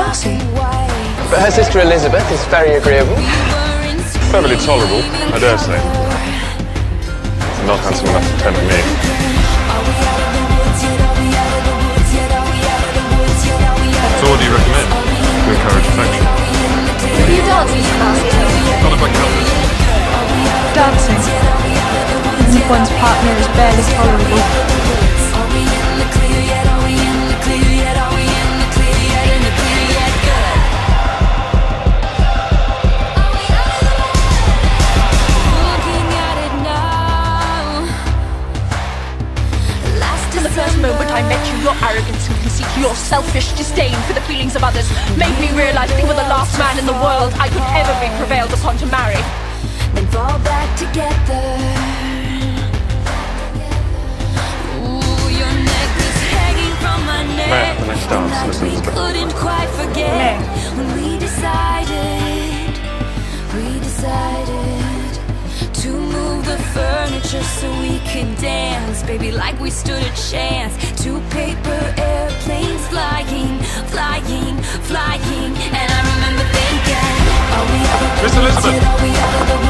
My sister Elizabeth is very agreeable. Perfectly tolerable, I dare say. Not handsome enough to tempt me. So what do you recommend to encourage affection? Will you dance with Sebastian? Not if I can help it. Dancing. Even if one's partner is barely tolerable. First moment I met you, your arrogance and conceit, your selfish disdain for the feelings of others made me realize that you were the last man in the world I could ever be prevailed upon to marry. Then fall back together. Ooh, your neck is hanging from my neck. May I have the next furniture so we could dance, baby, like we stood a chance. Two paper airplanes flying, flying, flying, and I remember thinking, are we out of the Miss woods Elizabeth.